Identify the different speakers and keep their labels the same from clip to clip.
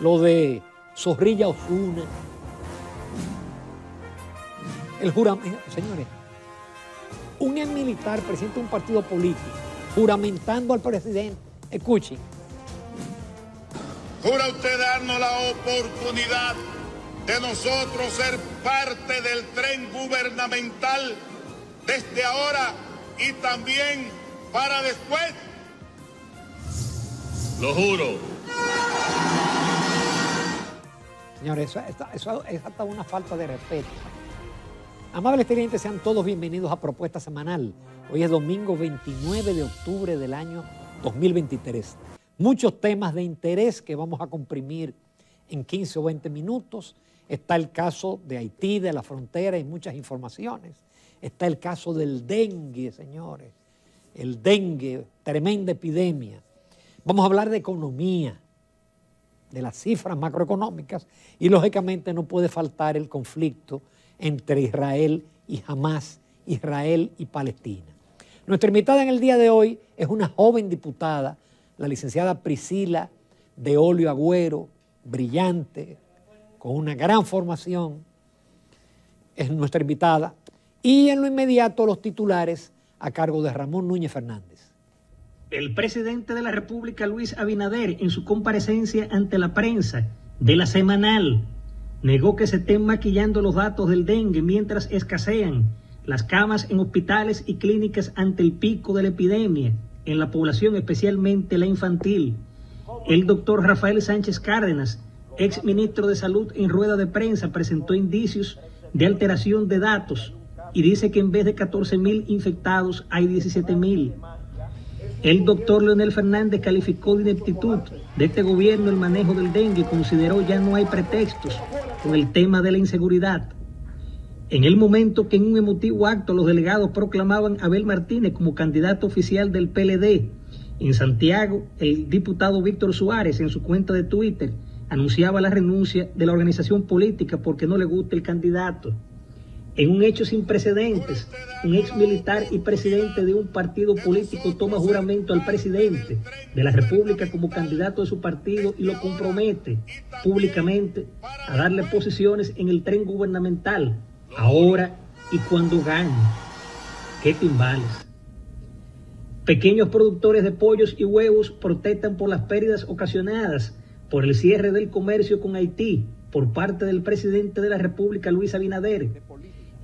Speaker 1: lo de Zorrilla Osuna, el juramento, señores, un ex militar, presidente de un partido político, juramentando al presidente, escuchen.
Speaker 2: Jura usted darnos la oportunidad de nosotros ser parte del tren gubernamental desde ahora y también para después. Lo juro.
Speaker 1: Señores, eso, es hasta una falta de respeto. Amables clientes, sean todos bienvenidos a Propuesta Semanal. Hoy es domingo 29 de octubre del año 2023. Muchos temas de interés que vamos a comprimir en 15 o 20 minutos. Está el caso de Haití, de la frontera y muchas informaciones. Está el caso del dengue, señores. El dengue, tremenda epidemia. Vamos a hablar de economía, de las cifras macroeconómicas y lógicamente no puede faltar el conflicto entre Israel y Hamas, Israel y Palestina. Nuestra invitada en el día de hoy es una joven diputada, la licenciada Priscila de Olio Agüero, brillante, con una gran formación, es nuestra invitada. Y en lo inmediato los titulares a cargo de Ramón Núñez Fernández.
Speaker 3: El presidente de la República, Luis Abinader, en su comparecencia ante la prensa de la semanal, negó que se estén maquillando los datos del dengue mientras escasean las camas en hospitales y clínicas ante el pico de la epidemia en la población, especialmente la infantil. El doctor Rafael Sánchez Cárdenas ex ministro de Salud en rueda de prensa presentó indicios de alteración de datos y dice que en vez de 14 mil infectados hay 17 mil. El doctor Leonel Fernández calificó de ineptitud de este gobierno el manejo del dengue y consideró ya no hay pretextos con el tema de la inseguridad. En el momento que en un emotivo acto los delegados proclamaban a Abel Martínez como candidato oficial del PLD, en Santiago, el diputado Víctor Suárez en su cuenta de Twitter anunciaba la renuncia de la organización política porque no le gusta el candidato. En un hecho sin precedentes, un ex militar y presidente de un partido político toma juramento al presidente de la República como candidato de su partido y lo compromete públicamente a darle posiciones en el tren gubernamental, ahora y cuando gane. ¡Qué timbales! Pequeños productores de pollos y huevos protestan por las pérdidas ocasionadas por el cierre del comercio con Haití por parte del presidente de la República, Luis Abinader.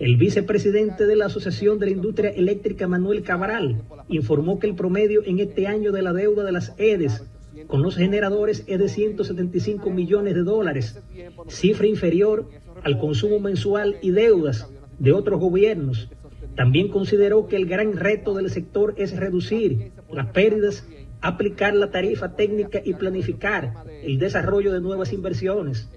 Speaker 3: El vicepresidente de la Asociación de la Industria Eléctrica, Manuel Cabral, informó que el promedio en este año de la deuda de las EDES con los generadores es de 175 millones de dólares, cifra inferior al consumo mensual y deudas de otros gobiernos. También consideró que el gran reto del sector es reducir las pérdidas aplicar la tarifa técnica y planificar el desarrollo de nuevas inversiones.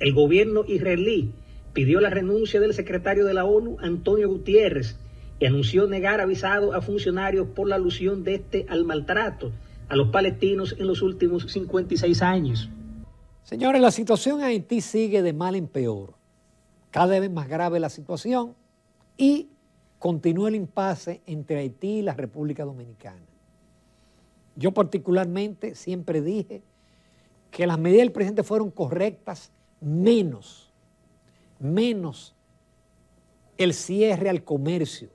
Speaker 3: El gobierno israelí pidió la renuncia del secretario de la ONU, Antonio Gutiérrez, y anunció negar avisado a funcionarios por la alusión de este al maltrato a los palestinos en los últimos 56 años.
Speaker 1: Señores, la situación en Haití sigue de mal en peor. Cada vez más grave la situación y continúa el impasse entre Haití y la República Dominicana. Yo particularmente siempre dije que las medidas del presidente fueron correctas menos, menos el cierre al comercio.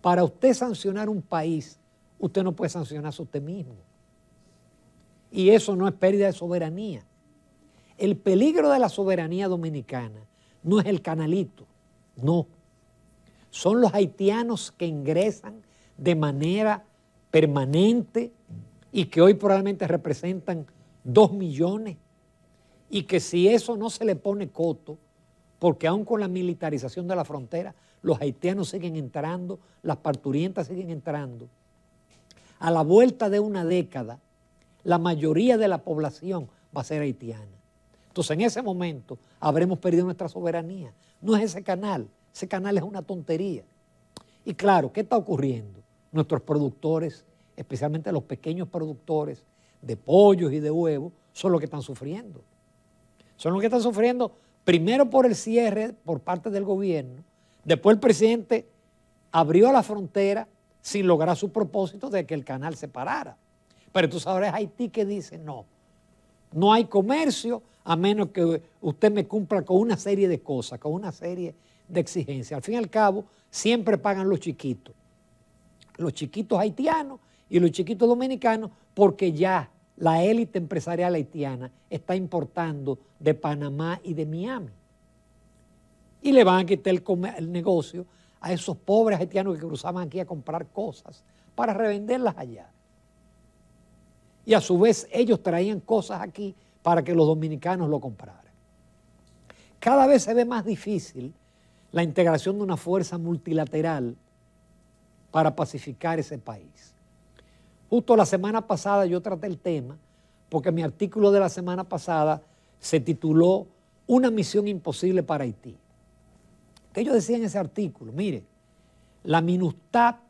Speaker 1: Para usted sancionar un país, usted no puede sancionarse a usted mismo. Y eso no es pérdida de soberanía. El peligro de la soberanía dominicana no es el canalito, no. Son los haitianos que ingresan de manera permanente y que hoy probablemente representan dos millones y que si eso no se le pone coto, porque aún con la militarización de la frontera, los haitianos siguen entrando, las parturientas siguen entrando, a la vuelta de una década, la mayoría de la población va a ser haitiana. Entonces en ese momento habremos perdido nuestra soberanía. No es ese canal, ese canal es una tontería. Y claro, ¿qué está ocurriendo? nuestros productores, especialmente los pequeños productores de pollos y de huevos, son los que están sufriendo. Son los que están sufriendo primero por el cierre por parte del gobierno, después el presidente abrió la frontera sin lograr su propósito de que el canal se parara. Pero tú sabes, Haití que dice, no, No hay comercio a menos que usted me cumpla con una serie de cosas, con una serie de exigencias. Al fin y al cabo, siempre pagan los chiquitos. Los chiquitos haitianos y los chiquitos dominicanos, porque ya la élite empresarial haitiana está importando de Panamá y de Miami. Y le van a quitar el, el negocio a esos pobres haitianos que cruzaban aquí a comprar cosas para revenderlas allá. Y a su vez ellos traían cosas aquí para que los dominicanos lo compraran. Cada vez se ve más difícil la integración de una fuerza multilateral para pacificar ese país. Justo la semana pasada yo traté el tema porque mi artículo de la semana pasada se tituló Una misión imposible para Haití. Que yo decía en ese artículo, mire, la MINUSTAP,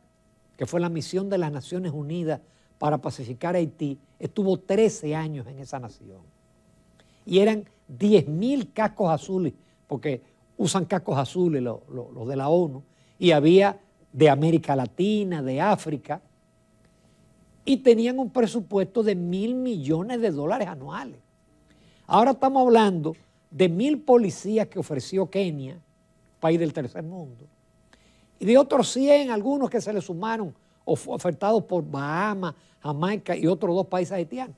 Speaker 1: que fue la misión de las Naciones Unidas para pacificar Haití, estuvo 13 años en esa nación. Y eran 10.000 cascos azules, porque usan cascos azules los de la ONU, y había de América Latina, de África, y tenían un presupuesto de mil millones de dólares anuales. Ahora estamos hablando de mil policías que ofreció Kenia, país del tercer mundo, y de otros 100, algunos que se le sumaron, ofertados por Bahamas, Jamaica y otros dos países haitianos.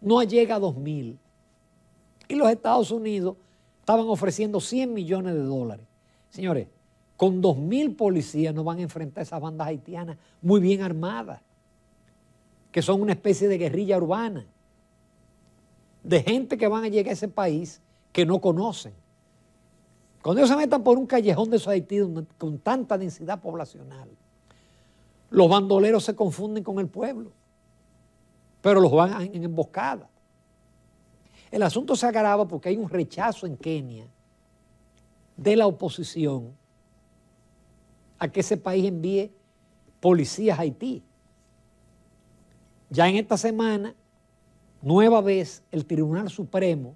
Speaker 1: No llega a dos mil. Y los Estados Unidos estaban ofreciendo 100 millones de dólares. Señores, con dos mil policías no van a enfrentar a esas bandas haitianas muy bien armadas que son una especie de guerrilla urbana, de gente que van a llegar a ese país que no conocen. Cuando ellos se metan por un callejón de esos Haití con tanta densidad poblacional, los bandoleros se confunden con el pueblo, pero los van en emboscada. El asunto se agrava porque hay un rechazo en Kenia de la oposición a que ese país envíe policías a Haití. Ya en esta semana, nueva vez, el Tribunal Supremo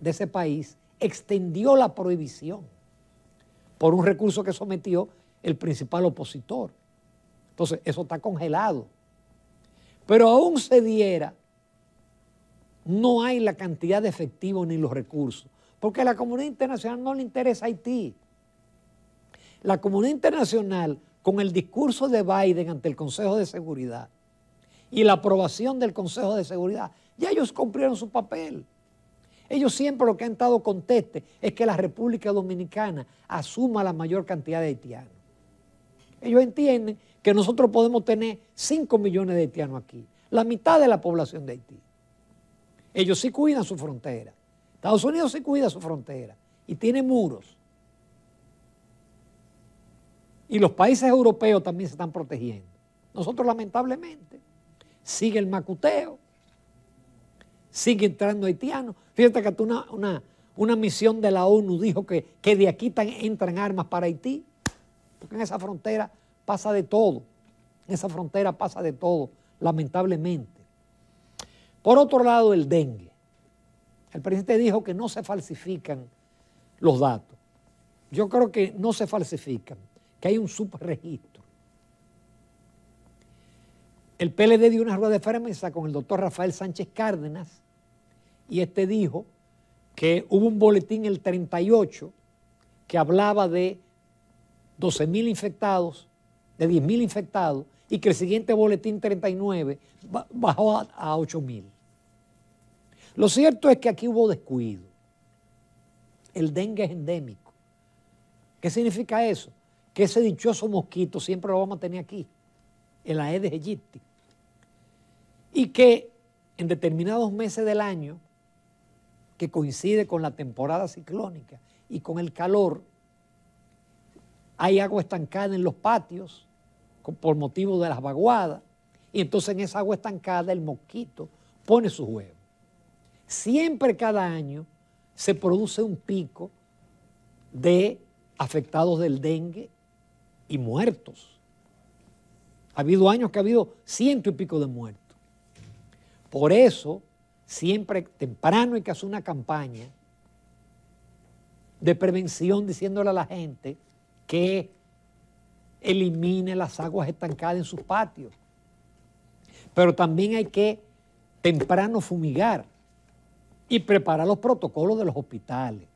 Speaker 1: de ese país extendió la prohibición por un recurso que sometió el principal opositor. Entonces, eso está congelado. Pero aún se diera, no hay la cantidad de efectivos ni los recursos, porque a la comunidad internacional no le interesa Haití. La comunidad internacional, con el discurso de Biden ante el Consejo de Seguridad, y la aprobación del Consejo de Seguridad, ya ellos cumplieron su papel. Ellos siempre lo que han estado conteste es que la República Dominicana asuma la mayor cantidad de haitianos. Ellos entienden que nosotros podemos tener 5 millones de haitianos aquí, la mitad de la población de Haití. Ellos sí cuidan su frontera. Estados Unidos sí cuida su frontera y tiene muros. Y los países europeos también se están protegiendo. Nosotros lamentablemente sigue el macuteo, sigue entrando haitianos. Fíjate que una, una, una misión de la ONU dijo que, que de aquí entran armas para Haití, porque en esa frontera pasa de todo, en esa frontera pasa de todo, lamentablemente. Por otro lado, el dengue. El presidente dijo que no se falsifican los datos. Yo creo que no se falsifican, que hay un subregistro el PLD dio una rueda de prensa con el doctor Rafael Sánchez Cárdenas y este dijo que hubo un boletín el 38 que hablaba de 12 mil infectados, de 10 mil infectados, y que el siguiente boletín 39 bajó a, a 8 mil. Lo cierto es que aquí hubo descuido. El dengue es endémico. ¿Qué significa eso? Que ese dichoso mosquito siempre lo vamos a tener aquí el Aedes aegypti, y que en determinados meses del año, que coincide con la temporada ciclónica y con el calor, hay agua estancada en los patios por motivo de las vaguadas, y entonces en esa agua estancada el mosquito pone sus huevos. Siempre cada año se produce un pico de afectados del dengue y muertos. Ha habido años que ha habido ciento y pico de muertos. Por eso, siempre temprano hay que hacer una campaña de prevención diciéndole a la gente que elimine las aguas estancadas en sus patios. Pero también hay que temprano fumigar. y preparar los protocolos de los hospitales.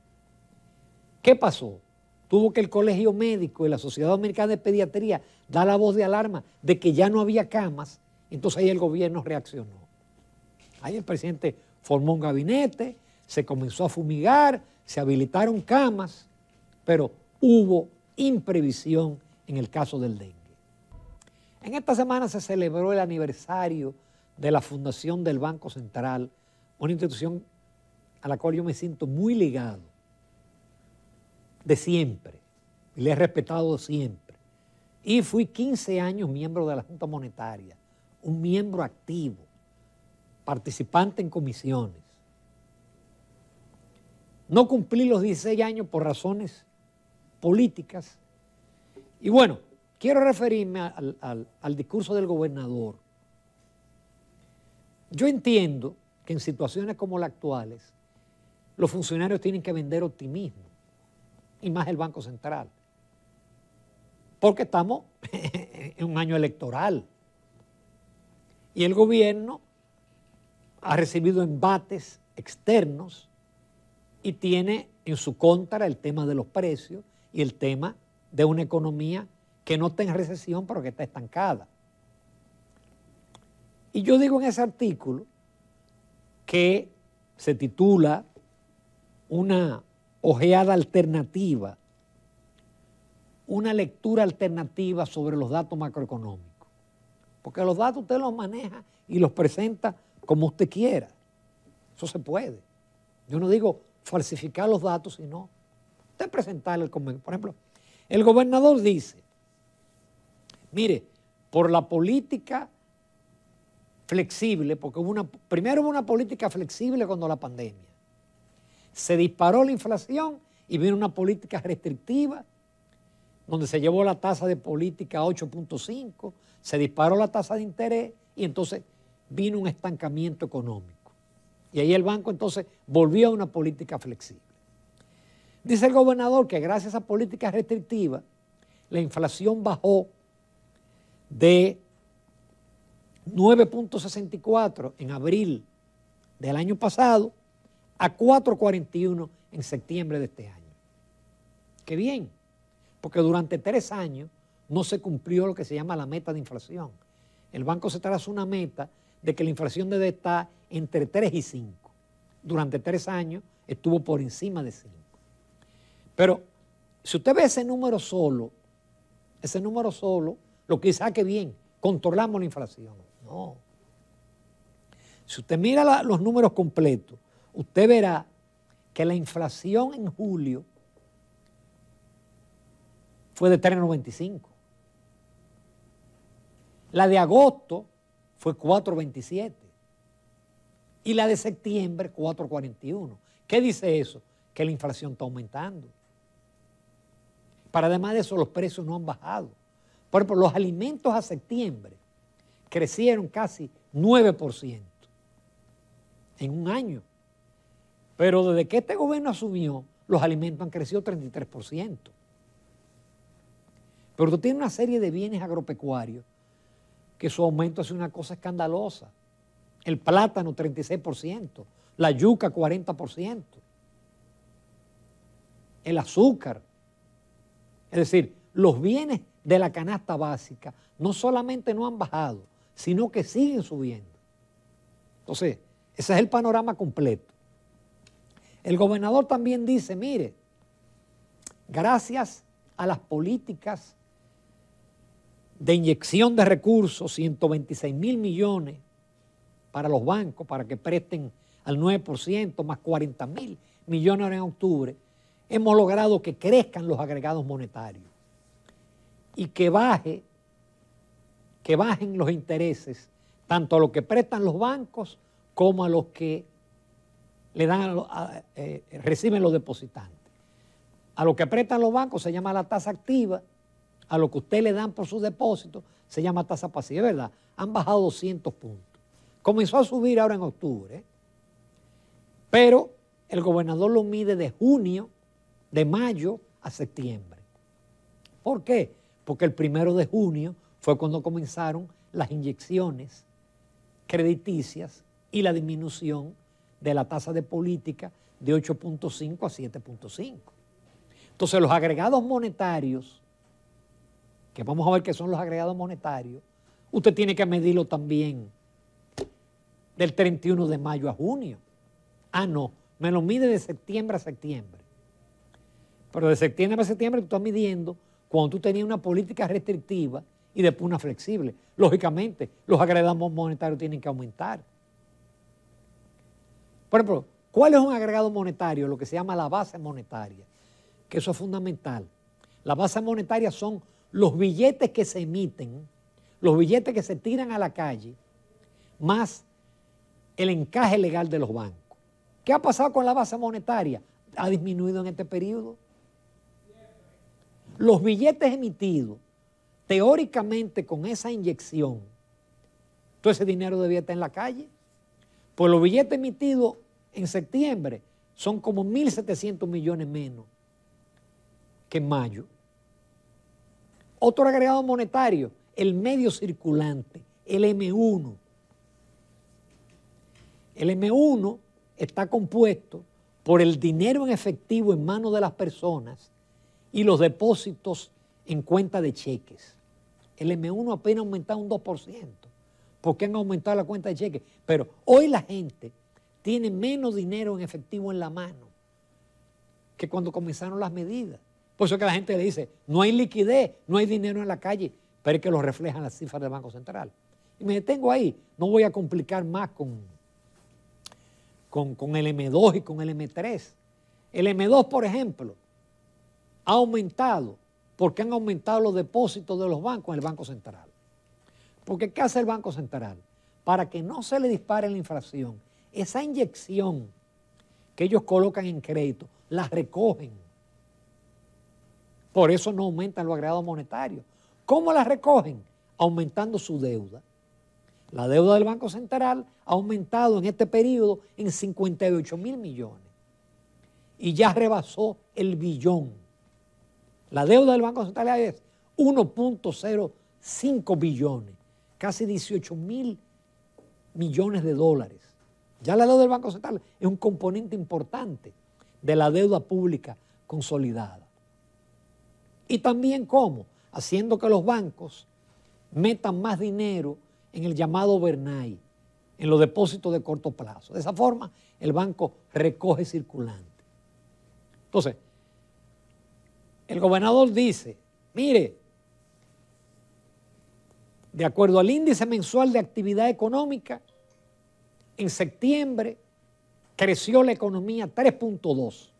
Speaker 1: ¿Qué pasó? Tuvo que el Colegio Médico y la Sociedad Dominicana de Pediatría dar la voz de alarma de que ya no había camas, entonces ahí el gobierno reaccionó. Ahí el presidente formó un gabinete, se comenzó a fumigar, se habilitaron camas, pero hubo imprevisión en el caso del dengue. En esta semana se celebró el aniversario de la fundación del Banco Central, una institución a la cual yo me siento muy ligado, de siempre, le he respetado siempre. Y fui 15 años miembro de la Junta Monetaria, un miembro activo, participante en comisiones. No cumplí los 16 años por razones políticas. Y bueno, quiero referirme al, al discurso del gobernador. Yo entiendo que en situaciones como las actuales, los funcionarios tienen que vender optimismo, y más el Banco Central, porque estamos en un año electoral. Y el gobierno ha recibido embates externos y tiene en su contra el tema de los precios y el tema de una economía que no está en recesión pero que está estancada. Y yo digo en ese artículo que se titula Una ojeada alternativa, una lectura alternativa sobre los datos macroeconómicos. Porque los datos usted los maneja y los presenta como usted quiera. Eso se puede. Yo no digo falsificar los datos, sino usted presentarle el Por ejemplo, el gobernador dice, mire, por la política flexible, porque una, primero hubo una política flexible cuando la pandemia. Se disparó la inflación y vino una política restrictiva, donde se llevó la tasa de política a 8.5, se disparó la tasa de interés y entonces vino un estancamiento económico. Y ahí el banco entonces volvió a una política flexible. Dice el gobernador que gracias a políticas restrictivas, la inflación bajó de 9.64 en abril del año pasado a 4.41 en septiembre de este año. Qué bien, porque durante tres años no se cumplió lo que se llama la meta de inflación. El banco se trazó una meta de que la inflación debe estar entre 3 y 5. Durante tres años estuvo por encima de 5. Pero si usted ve ese número solo, ese número solo, lo que dice, ah, que bien, controlamos la inflación. No. Si usted mira los números completos, usted verá que la inflación en julio fue de 3,95. La de agosto fue 4.27 y la de septiembre 4.41. ¿Qué dice eso? Que la inflación está aumentando. Para además de eso, los precios no han bajado. Por ejemplo, los alimentos a septiembre crecieron casi 9% en un año. Pero desde que este gobierno asumió, los alimentos han crecido 33%. Pero tú tienes una serie de bienes agropecuarios que su aumento es una cosa escandalosa. El plátano 36%, la yuca 40%, el azúcar. Es decir, los bienes de la canasta básica no solamente no han bajado, sino que siguen subiendo. Entonces, ese es el panorama completo. El gobernador también dice, mire, gracias a las políticas de inyección de recursos, 126 mil millones para los bancos, para que presten al 9%, más 40 mil millones en octubre, hemos logrado que crezcan los agregados monetarios y que baje, que bajen los intereses, tanto a los que prestan los bancos como a los que le dan eh, reciben los depositantes. A los que prestan los bancos se llama la tasa activa a lo que usted le dan por su depósito se llama tasa pasiva, ¿verdad? Han bajado 200 puntos. Comenzó a subir ahora en octubre, pero el gobernador lo mide de junio, de mayo a septiembre. ¿Por qué? Porque el primero de junio fue cuando comenzaron las inyecciones crediticias y la disminución de la tasa de política de 8.5 a 7.5. Entonces los agregados monetarios, que vamos a ver qué son los agregados monetarios, usted tiene que medirlo también del 31 de mayo a junio. Ah, no, me lo mide de septiembre a septiembre. Pero de septiembre a septiembre tú estás midiendo cuando tú tenías una política restrictiva y después una flexible. Lógicamente, los agregados monetarios tienen que aumentar. Por ejemplo, ¿cuál es un agregado monetario? Lo que se llama la base monetaria, que eso es fundamental. La base monetaria son los billetes que se emiten, los billetes que se tiran a la calle, más el encaje legal de los bancos. ¿Qué ha pasado con la base monetaria? Ha disminuido en este periodo. Los billetes emitidos, teóricamente con esa inyección, todo ese dinero debía estar en la calle. Pues los billetes emitidos en septiembre son como 1.700 millones menos que en mayo. Otro agregado monetario, el medio circulante, el M1. El M1 está compuesto por el dinero en efectivo en manos de las personas y los depósitos en cuenta de cheques. El M1 apenas ha aumentado un 2%, porque han aumentado la cuenta de cheques. Pero hoy la gente tiene menos dinero en efectivo en la mano que cuando comenzaron las medidas. Por eso que la gente le dice, no hay liquidez, no hay dinero en la calle, pero es que lo reflejan las cifras del Banco Central. Y me detengo ahí, no voy a complicar más con, con, el M2 y con el M3. El M2, por ejemplo, ha aumentado porque han aumentado los depósitos de los bancos en el Banco Central. Porque ¿qué hace el Banco Central? Para que no se le dispare la inflación, esa inyección que ellos colocan en crédito, la recogen. Por eso no aumentan los agregados monetarios. ¿Cómo la recogen? Aumentando su deuda. La deuda del Banco Central ha aumentado en este periodo en 58 mil millones y ya rebasó el billón. La deuda del Banco Central es 1.05 billones, casi 18 mil millones de dólares. Ya la deuda del Banco Central es un componente importante de la deuda pública consolidada. Y también cómo, haciendo que los bancos metan más dinero en el llamado Bernay, en los depósitos de corto plazo. De esa forma, el banco recoge circulante. Entonces, el gobernador dice, mire, de acuerdo al índice mensual de actividad económica, en septiembre creció la economía 3.2,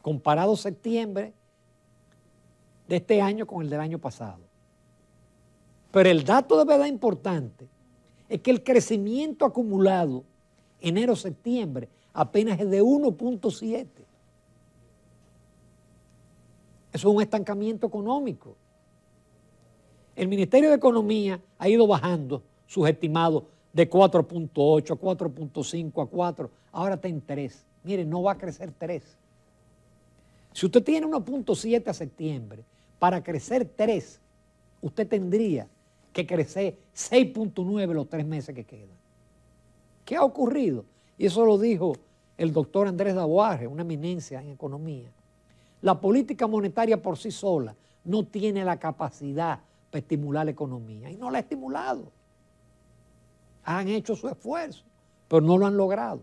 Speaker 1: comparado septiembre de este año con el del año pasado. Pero el dato de verdad importante es que el crecimiento acumulado enero-septiembre apenas es de 1.7. Eso es un estancamiento económico. El Ministerio de Economía ha ido bajando sus estimados de 4.8 a 4.5 a 4, ahora está en 3. Mire, no va a crecer 3. Si usted tiene 1.7 a septiembre, para crecer 3, usted tendría que crece 6.9 los tres meses que quedan. ¿Qué ha ocurrido? Y eso lo dijo el doctor Andrés Daguarre, una eminencia en economía. La política monetaria por sí sola no tiene la capacidad para estimular la economía y no la ha estimulado. Han hecho su esfuerzo, pero no lo han logrado.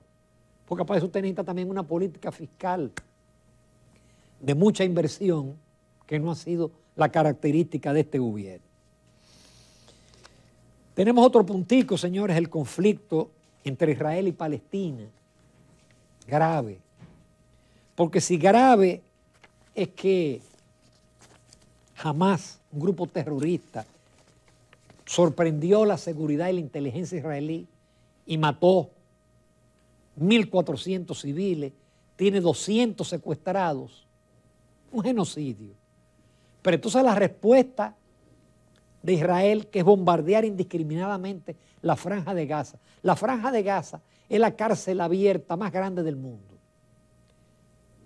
Speaker 1: Porque para eso usted necesita también una política fiscal de mucha inversión que no ha sido la característica de este gobierno. Tenemos otro puntico, señores, el conflicto entre Israel y Palestina. Grave. Porque si grave es que jamás un grupo terrorista sorprendió la seguridad y la inteligencia israelí y mató 1.400 civiles, tiene 200 secuestrados, un genocidio. Pero entonces la respuesta de Israel, que es bombardear indiscriminadamente la franja de Gaza. La franja de Gaza es la cárcel abierta más grande del mundo.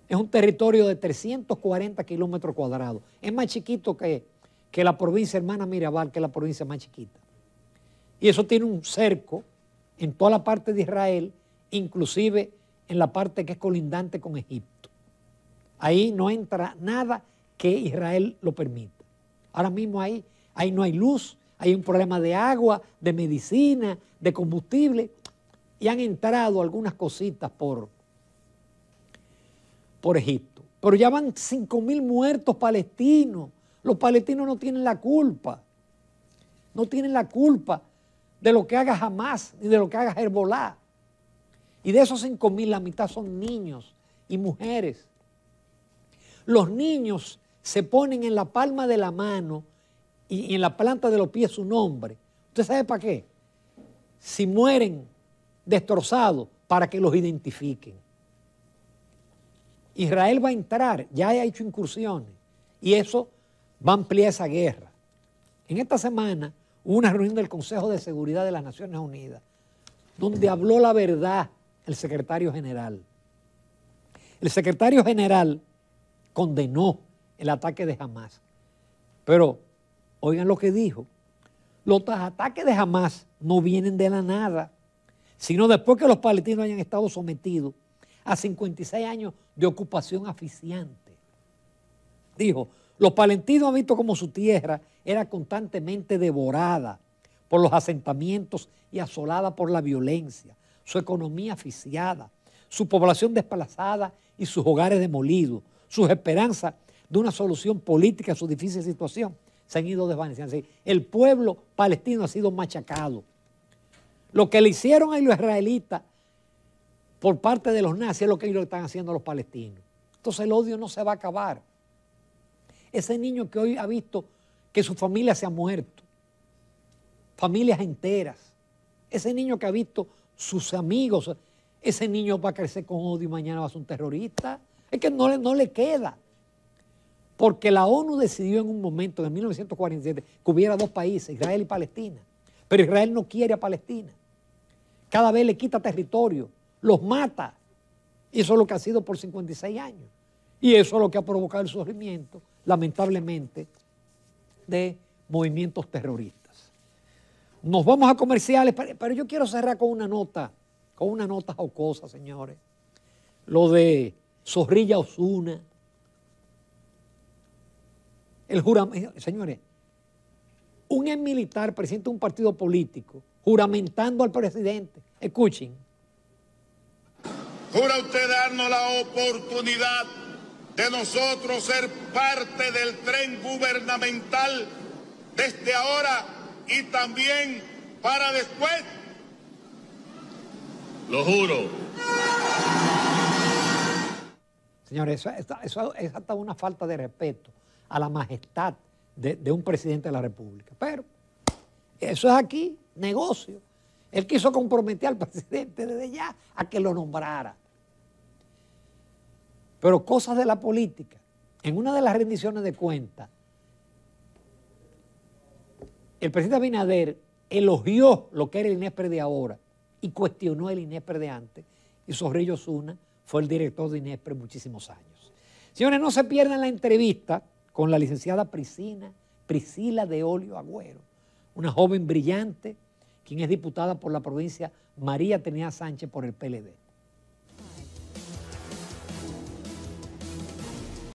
Speaker 1: Es un territorio de 340 kilómetros cuadrados. Es más chiquito que, que la provincia hermana Mirabal, que es la provincia más chiquita. Y eso tiene un cerco en toda la parte de Israel inclusive en la parte que es colindante con Egipto. Ahí no entra nada que Israel lo permita. Ahora mismo ahí, ahí no hay luz, hay un problema de agua, de medicina, de combustible, y han entrado algunas cositas por, por Egipto. Pero ya van 5 mil muertos palestinos. Los palestinos no tienen la culpa. No tienen la culpa de lo que haga Hamas ni de lo que haga Hezbollah. Y de esos 5 mil, la mitad son niños y mujeres. Los niños se ponen en la palma de la mano y en la planta de los pies su nombre. ¿Usted sabe para qué? Si mueren destrozados, para que los identifiquen. Israel va a entrar, ya ha hecho incursiones y eso va a ampliar esa guerra. En esta semana hubo una reunión del Consejo de Seguridad de las Naciones Unidas donde habló la verdad el secretario general. El secretario general condenó el ataque de Hamas, pero oigan lo que dijo, los ataques de Hamas no vienen de la nada, sino después que los palestinos hayan estado sometidos a 56 años de ocupación aficiante. Dijo, los palestinos han visto como su tierra era constantemente devorada por los asentamientos y asolada por la violencia, su economía asfixiada, su población desplazada y sus hogares demolidos, sus esperanzas de una solución política a su difícil situación se han ido desvaneciendo. El pueblo palestino ha sido machacado. Lo que le hicieron a los israelitas por parte de los nazis es lo que ellos están haciendo a los palestinos. Entonces el odio no se va a acabar. Ese niño que hoy ha visto que su familia se ha muerto, familias enteras, ese niño que ha visto sus amigos, ese niño va a crecer con odio y mañana va a ser un terrorista. Es que no, no le queda. Porque la ONU decidió en un momento, en 1947, que hubiera dos países, Israel y Palestina. Pero Israel no quiere a Palestina. Cada vez le quita territorio, los mata. Y eso es lo que ha sido por 56 años. Y eso es lo que ha provocado el sufrimiento, lamentablemente, de movimientos terroristas. Nos vamos a comerciales, pero yo quiero cerrar con una nota, con una nota jocosa, señores. Lo de Zorrilla Osuna el juramento, señores, un ex militar, presidente de un partido político, juramentando al presidente. Escuchen.
Speaker 2: Jura usted darnos la oportunidad de nosotros ser parte del tren gubernamental desde ahora y también para después.
Speaker 4: Lo juro.
Speaker 1: Señores, eso es hasta una falta de respeto a la majestad de, un presidente de la República. Pero eso es aquí, negocio. Él quiso comprometer al presidente desde ya a que lo nombrara. Pero cosas de la política. En una de las rendiciones de cuentas, el presidente Abinader elogió lo que era el INESPRE de ahora y cuestionó el INESPRE de antes. Y Zorrillo Zuna fue el director de INESPRE muchísimos años. Señores, no se pierdan la entrevista con la licenciada Priscila, Priscila de Olio Agüero, una joven brillante, quien es diputada por la provincia María Trinidad Sánchez por el PLD.